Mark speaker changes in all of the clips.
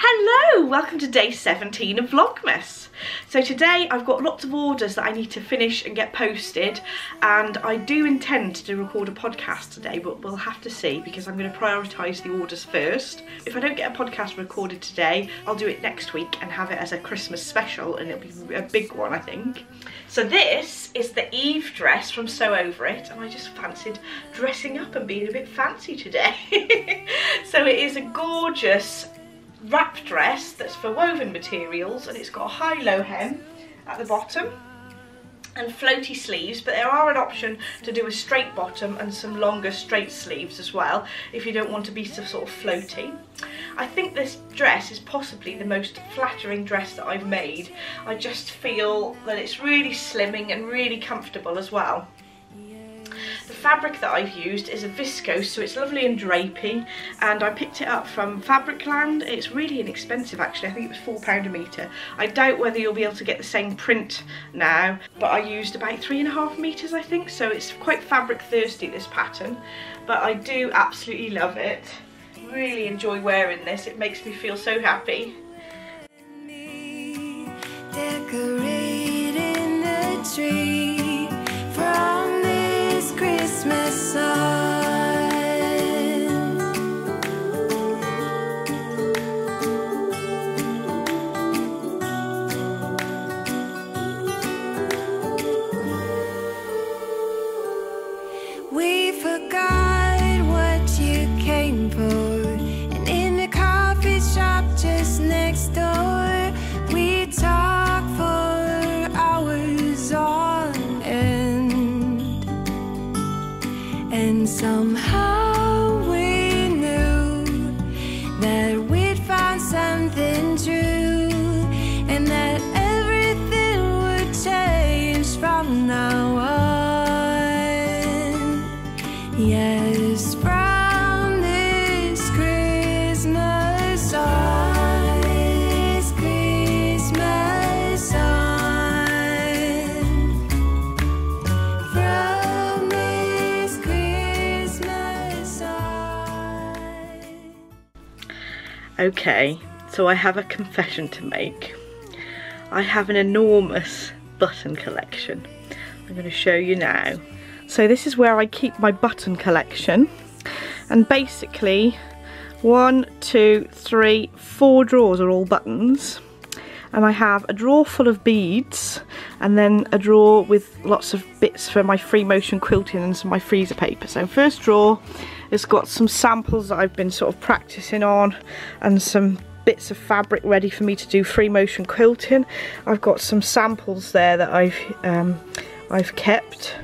Speaker 1: Hello, welcome to day 17 of Vlogmas. So today I've got lots of orders that I need to finish and get posted and I do intend to record a podcast today but we'll have to see because I'm going to prioritise the orders first. If I don't get a podcast recorded today I'll do it next week and have it as a Christmas special and it'll be a big one I think. So this is the Eve dress from Sew Over It and I just fancied dressing up and being a bit fancy today. so it is a gorgeous wrap dress that's for woven materials and it's got a high-low hem at the bottom and floaty sleeves but there are an option to do a straight bottom and some longer straight sleeves as well if you don't want to be so sort of floaty. I think this dress is possibly the most flattering dress that I've made. I just feel that it's really slimming and really comfortable as well. Fabric that I've used is a viscose, so it's lovely and drapey, and I picked it up from Fabricland. It's really inexpensive actually, I think it was £4 a metre. I doubt whether you'll be able to get the same print now, but I used about three and a half metres I think, so it's quite fabric thirsty this pattern, but I do absolutely love it. Really enjoy wearing this, it makes me feel so happy. Decorating the tree and somehow Okay, so I have a confession to make. I have an enormous button collection. I'm going to show you now. So this is where I keep my button collection. And basically, one, two, three, four drawers are all buttons. And I have a drawer full of beads and then a drawer with lots of bits for my free motion quilting and some my freezer paper. So first drawer it's got some samples that I've been sort of practicing on and some bits of fabric ready for me to do free motion quilting. I've got some samples there that I've um, I've kept.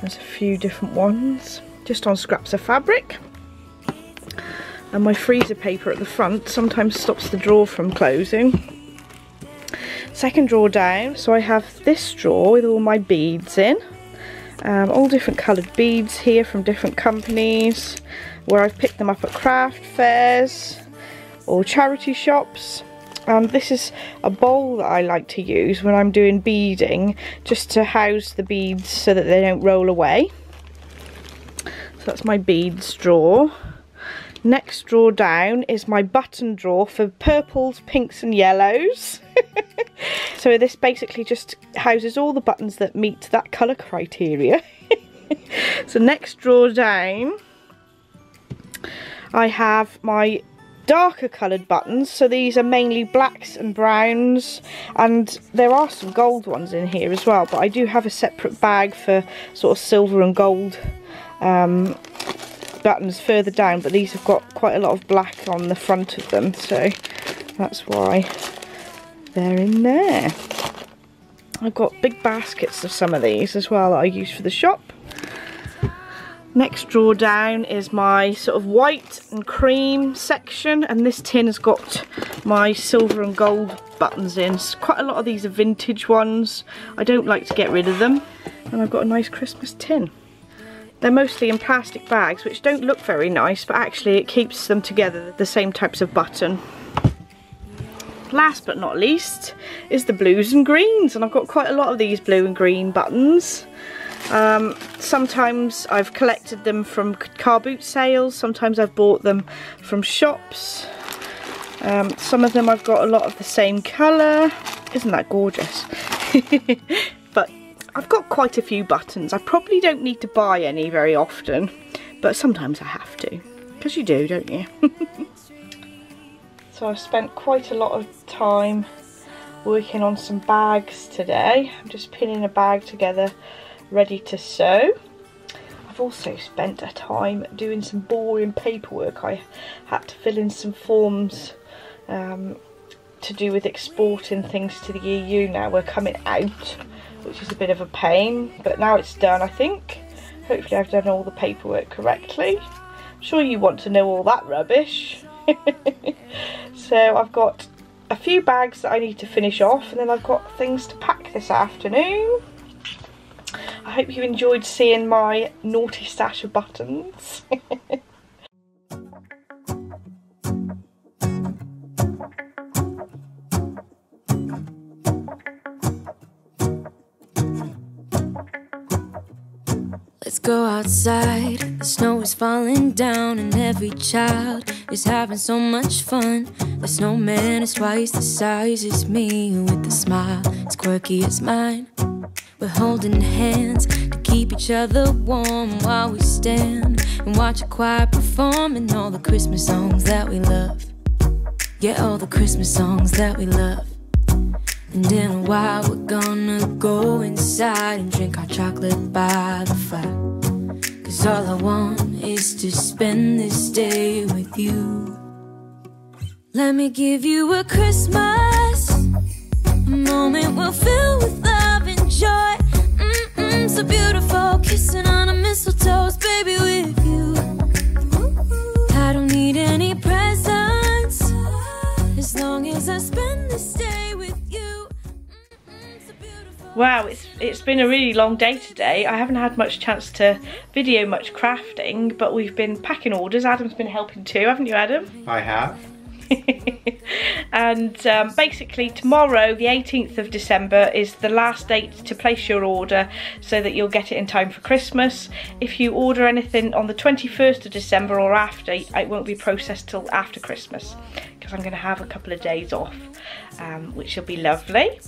Speaker 1: There's a few different ones just on scraps of fabric. And my freezer paper at the front sometimes stops the drawer from closing. Second drawer down, so I have this drawer with all my beads in. Um, all different coloured beads here from different companies where I've picked them up at craft fairs or charity shops. And this is a bowl that I like to use when I'm doing beading just to house the beads so that they don't roll away. So that's my beads drawer. Next drawer down is my button drawer for purples, pinks and yellows. so this basically just houses all the buttons that meet that colour criteria. so next drawer down I have my darker coloured buttons so these are mainly blacks and browns and there are some gold ones in here as well but I do have a separate bag for sort of silver and gold um, buttons further down but these have got quite a lot of black on the front of them so that's why they're in there. I've got big baskets of some of these as well that I use for the shop. Next drawer down is my sort of white and cream section and this tin has got my silver and gold buttons in. So quite a lot of these are vintage ones. I don't like to get rid of them and I've got a nice Christmas tin. They're mostly in plastic bags, which don't look very nice, but actually it keeps them together, the same types of button. Last but not least is the blues and greens, and I've got quite a lot of these blue and green buttons. Um, sometimes I've collected them from car boot sales, sometimes I've bought them from shops. Um, some of them I've got a lot of the same colour. Isn't that gorgeous? but I've got quite a few buttons. I probably don't need to buy any very often, but sometimes I have to. Because you do, don't you? so I've spent quite a lot of time working on some bags today. I'm just pinning a bag together ready to sew. I've also spent a time doing some boring paperwork. I had to fill in some forms um, to do with exporting things to the EU now. We're coming out, which is a bit of a pain, but now it's done I think. Hopefully I've done all the paperwork correctly. I'm sure you want to know all that rubbish. so I've got a few bags that I need to finish off and then I've got things to pack this afternoon. I hope you enjoyed seeing my naughty stash of buttons.
Speaker 2: go outside. The snow is falling down, and every child is having so much fun. The snowman is twice the size as me, with a smile as quirky as mine. We're holding hands to keep each other warm while we stand and watch a choir performing all the Christmas songs that we love. Yeah, all the Christmas songs that we love. And in a while we're gonna go inside and drink our chocolate by the fire. Cause all I want is to spend this day with you. Let me give you a Christmas, a moment we'll fill with love and joy. Mm-mm, so beautiful, kissing on a mistletoe, baby, with you.
Speaker 1: Wow, it's it's been a really long day today. I haven't had much chance to video much crafting, but we've been packing orders. Adam's been helping too, haven't you, Adam?
Speaker 3: I have.
Speaker 1: and um, basically tomorrow the 18th of December is the last date to place your order so that you'll get it in time for Christmas if you order anything on the 21st of December or after it won't be processed till after Christmas because I'm going to have a couple of days off um, which will be lovely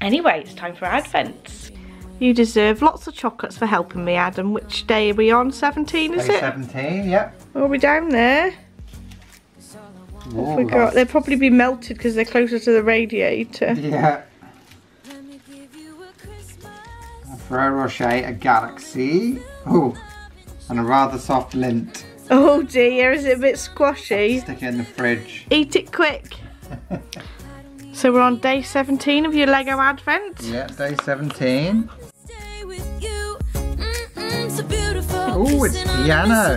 Speaker 1: anyway it's time for Advent you deserve lots of chocolates for helping me Adam which day are we on 17 is
Speaker 3: Day
Speaker 1: it
Speaker 3: 17, yep.
Speaker 1: are we down there
Speaker 3: Ooh,
Speaker 1: Forgot.
Speaker 3: lots.
Speaker 1: They'll probably be melted because they're closer to the radiator.
Speaker 3: Yeah.
Speaker 2: Let me give you a Christmas.
Speaker 3: A Ferrero Rocher, a Galaxy. Oh, and a rather soft Lindt.
Speaker 1: Oh dear, is it a bit squashy?
Speaker 3: Stick it in the fridge.
Speaker 1: Eat it quick. So we're on day 17 of your Lego Advent.
Speaker 3: Yeah, day 17.
Speaker 2: Stay with you. Mm-mm, so beautiful.
Speaker 3: Ooh, it's piano.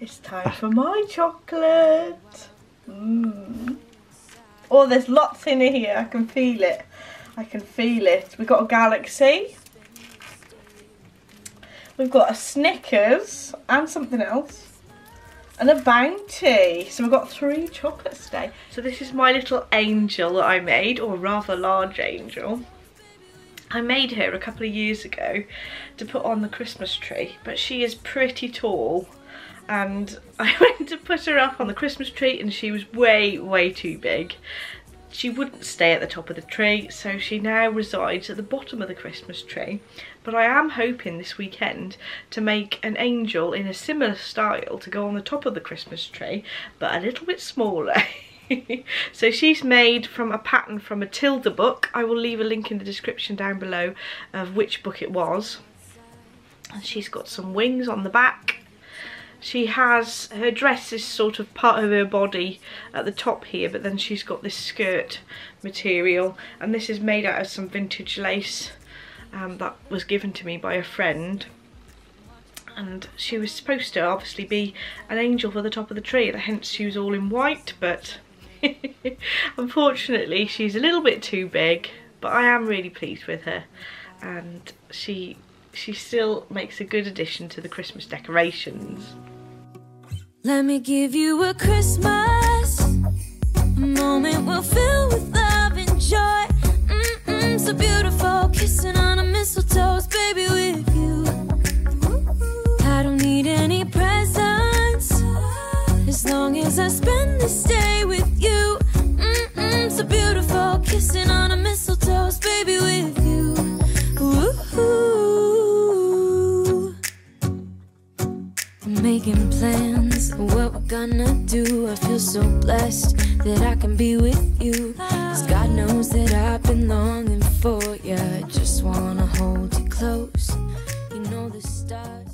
Speaker 1: It's time for my chocolate. Mm. Oh, there's lots in here. I can feel it. I can feel it. We've got a Galaxy. We've got a Snickers and something else. And a Bounty. So we've got three chocolates today. So this is my little angel that I made, or rather large angel. I made her a couple of years ago to put on the Christmas tree, but she is pretty tall and I went to put her up on the Christmas tree and she was way, way too big. She wouldn't stay at the top of the tree, so she now resides at the bottom of the Christmas tree. But I am hoping this weekend to make an angel in a similar style to go on the top of the Christmas tree, but a little bit smaller. so she's made from a pattern from a Tilda book. I will leave a link in the description down below of which book it was. And she's got some wings on the back she has her dress is sort of part of her body at the top here but then she's got this skirt material and this is made out of some vintage lace um, that was given to me by a friend and she was supposed to obviously be an angel for the top of the tree hence she was all in white but unfortunately she's a little bit too big but I am really pleased with her and she she still makes a good addition to the Christmas decorations.
Speaker 2: Let me give you a Christmas, what we're gonna do. I feel so blessed that I can be with you. Cause God knows that I've been longing for you. I just wanna hold you close. You know the stars.